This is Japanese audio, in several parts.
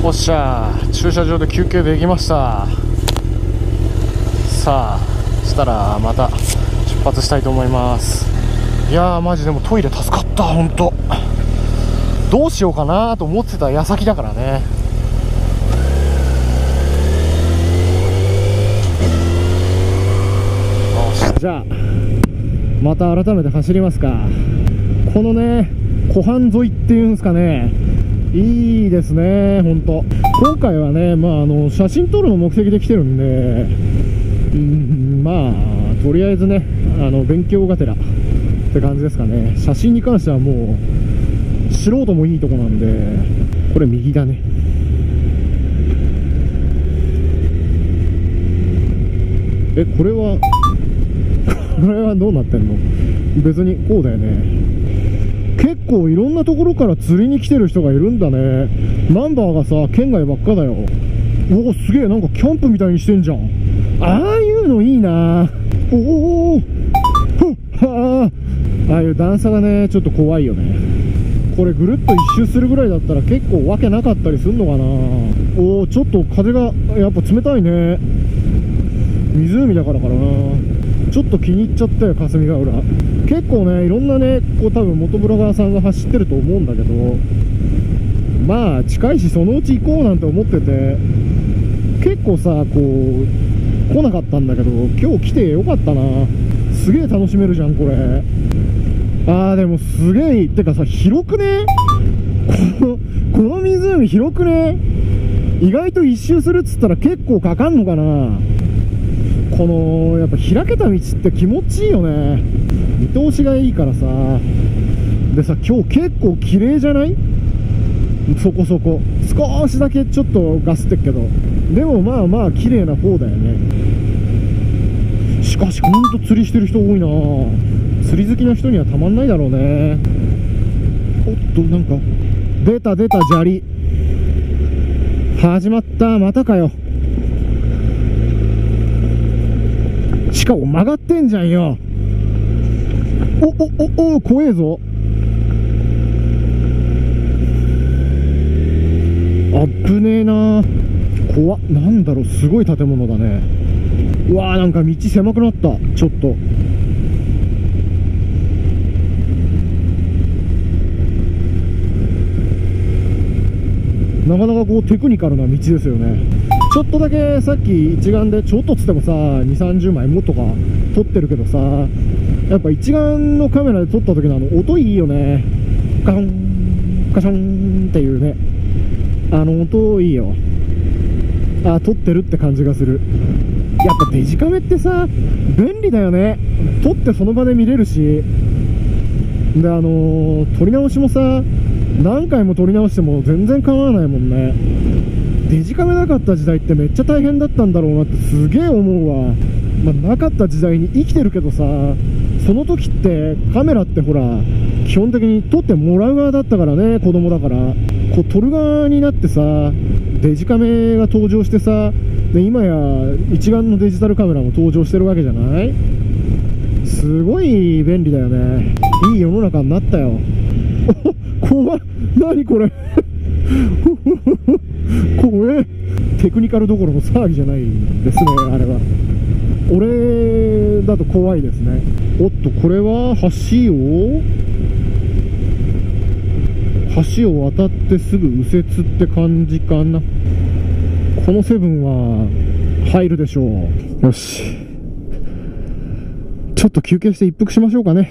おっしゃ駐車場で休憩できました。さあしたらまた出発したいと思います。いやーマジでもトイレ助かった本当どうしようかなと思ってた矢先だからね。じゃあまた改めて走りますか。このね湖畔沿いっていうんですかね。いいですね本当。今回はねまああの写真撮るの目的で来てるんでうんまあとりあえずねあの勉強がてらって感じですかね。写真に関してはもう素人もいいとこなんでこれ右だね。えこれは これはどうなってんの？別にこうだよね。結構いろんなところから釣りに来てる人がいるんだね。ナンバーがさ県外ばっかだよ。おおすげえなんかキャンプみたいにしてんじゃん。ああいうのいいな。おおおはあああいう段差がねちょっと怖いよね。これぐるっと一周するぐらいだったら結構わけなかったりすんのかな。おおちょっと風がやっぱ冷たいね。湖だからかな。ちょっと気に入っちゃったよ霞ヶ浦。結構ねいろんなねこう多分元ブロガーさんが走ってると思うんだけどまあ近いしそのうち行こうなんて思ってて結構さこう来なかったんだけど今日来てよかったな。すげえ楽しめるじゃんこれ。あーでもすげえってかさ広くね？このこの湖広くね？意外と一周するっつったら結構かかんのかな。このやっぱ開けた道って気持ちいいよね。見通しがいいからさ。でさ今日結構綺麗じゃない？そこそこ。少しだけちょっとガスってっけど。でもまあまあ綺麗な方だよね。しかしほんと釣りしてる人多いな。釣り好きな人にはたまんないだろうね。おっとなんか。出た出た砂利。始まった。またかよ。しかも曲がってんじゃんよ。おおおお怖えぞ。あぶねえな。怖っ。なんだろう。すごい建物だね。うわーなんか道狭くなった。ちょっと。なかなかこうテクニカルな道ですよね。ちょっとだけさっき一眼でちょっとつってもさ2 3 0枚もっとか撮ってるけどさやっぱ一眼のカメラで撮った時のあの音いいよね。ガションガションっていうね。あの音いいよ。あ撮ってるって感じがする。やっぱデジカメってさ便利だよね。撮ってその場で見れるし。であのー撮り直しもさ何回も撮り直しても全然構わないもんね。デジカメなかった時代ってめっちゃ大変だったんだろうなってすげえ思うわ、まあ、なかった時代に生きてるけどさその時ってカメラってほら基本的に撮ってもらう側だったからね子供だから。こう撮る側になってさデジカメが登場してさで今や一眼のデジタルカメラも登場してるわけじゃない？すごい便利だよね。いい世の中になったよ。お 怖っ。何これ？怖え。テクニカルどころの騒ぎじゃないですねあれは。俺だと怖いですね。おっとこれは橋を？橋を渡ってすぐ右折って感じかな。このセブンは入るでしょう。よし。ちょっと休憩して一服しましょうかね。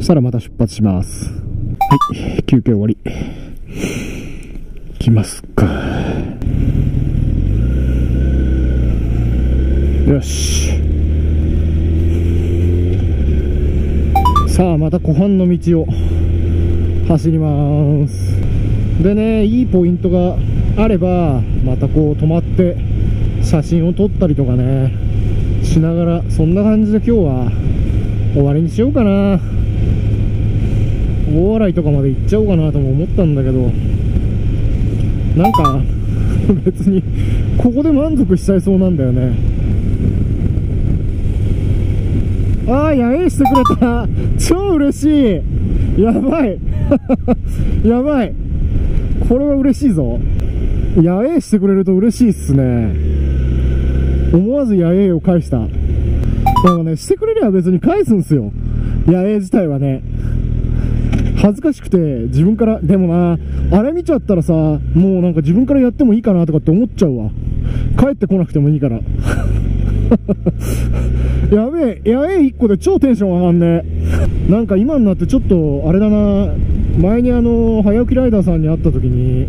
したらまた出発します。はい休憩終わり。行きますかよし。さあまた湖畔の道を走ります。でねいいポイントがあればまたこう止まって写真を撮ったりとかねしながらそんな感じで今日は終わりにしようかな。大洗とかまで行っちゃおうかなとも思ったんだけどなんか別にここで満足しちゃいそうなんだよね。ああ野営してくれた超嬉しいやばい やばいこれは嬉しいぞ野営してくれると嬉しいっすね。思わず野営を返した。でもね、してくれりゃ別に返すんすよ。野営自体はね。恥ずかしくて、自分から、でもな、あれ見ちゃったらさ、もうなんか自分からやってもいいかなとかって思っちゃうわ。帰ってこなくてもいいから。やべえ、やべえ1個で超テンション上がんね。なんか今になってちょっと、あれだな、前にあの、早起きライダーさんに会った時に、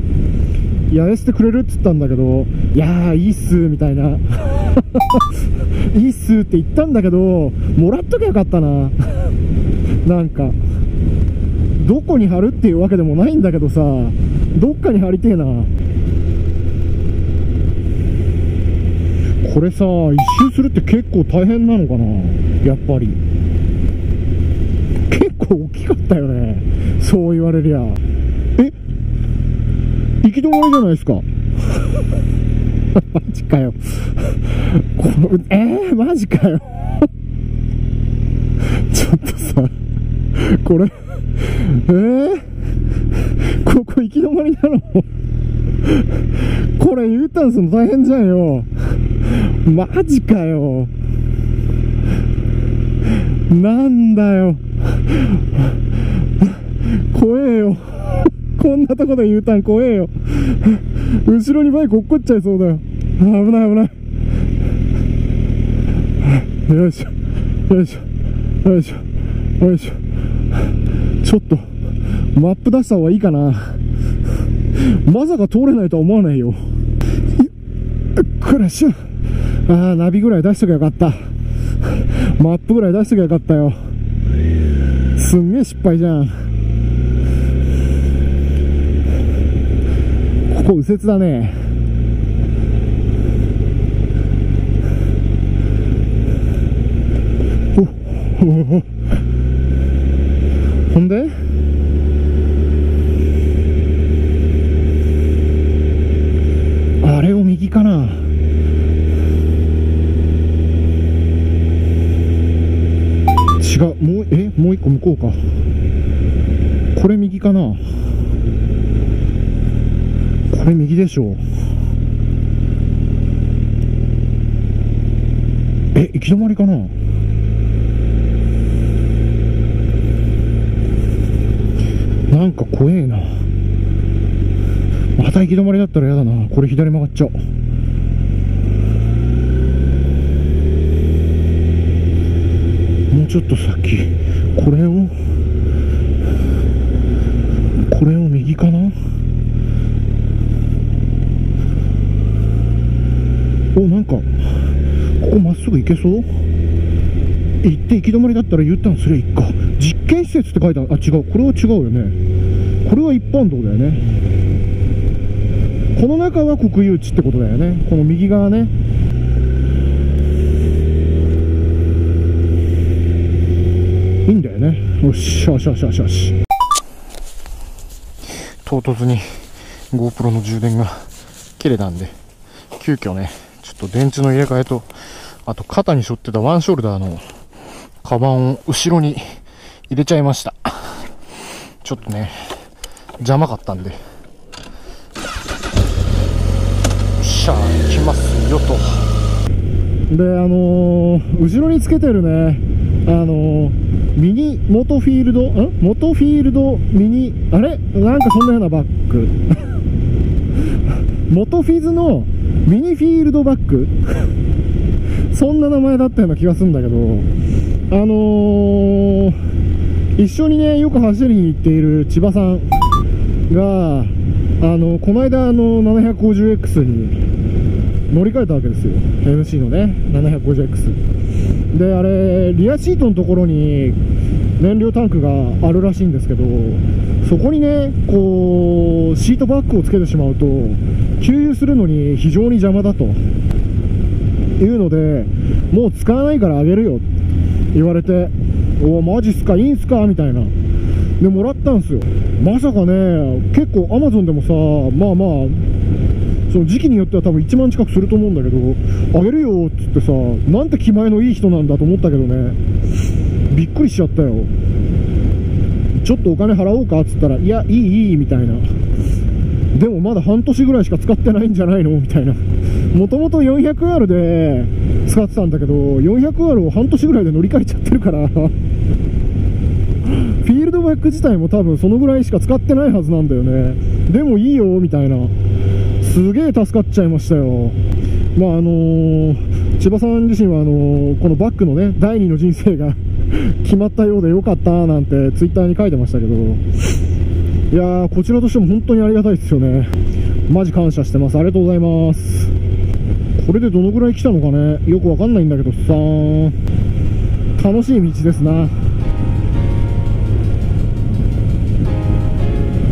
やらせてくれるって言ったんだけど、いやー、いいっす、みたいな。いいっすって言ったんだけど、もらっときゃよかったな。なんか、どこに貼るっていうわけでもないんだけどさ、どっかに貼りてえな。これさ、一周するって結構大変なのかな？やっぱり。結構大きかったよね。そう言われりゃ。え？行き止まりじゃないですか。マジかよ。こえ？ー、マジかよ。ちょっとさ、これ、え？ー、ここ行き止まりなの？これ U ターンするの大変じゃんよ。マジかよ。なんだよ。怖えよ。こんなとこで U ターン怖えよ。後ろにバイク落っこっちゃいそうだよ。危ない危ない。よいしょ。よいしょ。よいしょ。よいしょ。ちょっと、マップ出した方がいいかな。まさか通れないとは思わないよ。くらしょ。ああ、ナビぐらい出しときゃよかった。マップぐらい出しときゃよかったよ。すんげえ失敗じゃん。ここ右折だね。おおほんで？あれを右かな違うもうえもう一個向こうか。これ右かな。これ右でしょう。え行き止まりかな。なんか怖えな。また行き止まりだったら嫌だな。これ左曲がっちゃう。ちょっと先これをこれを右かな？おなんかここまっすぐ行けそう？行って行き止まりだったら U ターンすりゃいいか実験施設って書いてある。あ違う。これは違うよね。これは一般道だよね。この中は国有地ってことだよね。この右側ね。いいんだよね。よしよしよしよし。よし唐突に GoPro の充電が切れたんで急遽ねちょっと電池の入れ替えとあと肩に背負ってたワンショルダーのカバンを後ろに入れちゃいました。ちょっとね邪魔かったんで。しゃ行きますよと。であのー、後ろにつけてるねあのー、ミニモトフィールド？ん？モトフィールドミニ？あれ？なんかそんなようなバッグ。モトフィズのミニフィールドバッグ？そんな名前だったような気がするんだけど。あのー、一緒にねよく走りに行っている千葉さんがあのこの間あの 750X に乗り換えたわけですよ。MC のね 750X であれリアシートのところに燃料タンクがあるらしいんですけどそこにねこうシートバッグをつけてしまうと給油するのに非常に邪魔だというのでもう使わないからあげるよ言われておマジっすかいいんすかみたいな。でもらったんですよ。まさかね結構アマゾンでもさまあまあその時期によっては多分1万近くすると思うんだけどあげるよっつってさなんて気前のいい人なんだと思ったけどねびっくりしちゃったよちょっとお金払おうかっつったらいやいいいいみたいなでもまだ半年ぐらいしか使ってないんじゃないの？みたいな。もともと 400R で使ってたんだけど、400R を半年ぐらいで乗り換えちゃってるから、フィールドバック自体も多分そのぐらいしか使ってないはずなんだよね。でもいいよ、みたいな。すげえ助かっちゃいましたよ。まああのー、千葉さん自身はあのー、このバックのね、第二の人生が 決まったようでよかったなんてツイッターに書いてましたけど、いやー、こちらとしても本当にありがたいですよね。マジ感謝してます。ありがとうございます。これでどのぐらい来たのかね、よくわかんないんだけどさ楽しい道ですな。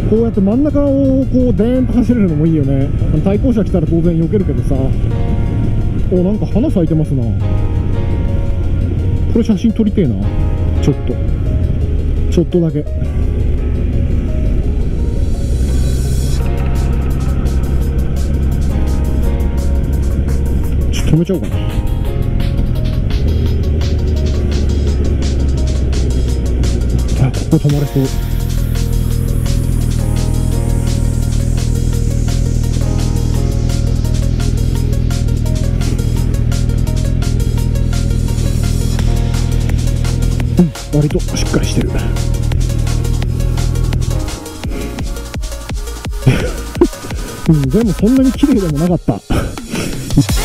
こうやって真ん中をこうデーンと走れるのもいいよね。対向車来たら当然避けるけどさ。おなんか花咲いてますな。これ写真撮りてえな。ちょっと。ちょっとだけ。止めちゃおうかな。あここ止まれそう。割としっかりしてる。うん、でもそんなに綺麗でもなかった。